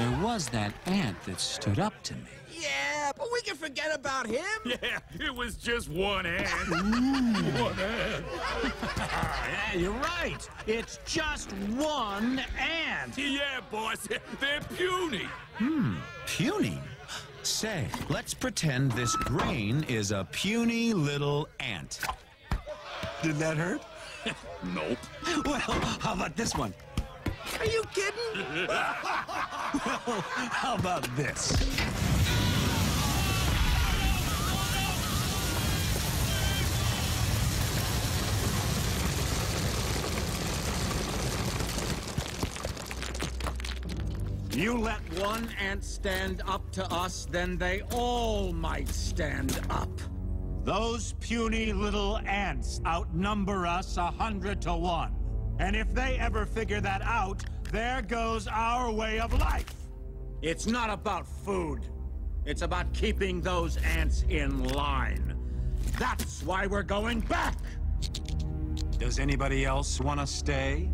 there was that ant that stood up to me. Yeah, but we can forget about him. Yeah, it was just one ant. one ant. Yeah, you're right. It's just one ant. Yeah, boss. They're puny. Hmm, puny? Say, let's pretend this grain is a puny little ant. Did that hurt? Nope. Well, how about this one? Are you kidding? How about this? You let one ant stand up to us, then they all might stand up. Those puny little ants outnumber us a hundred to one. And if they ever figure that out, there goes our way of life. It's not about food. It's about keeping those ants in line. That's why we're going back. Does anybody else want to stay?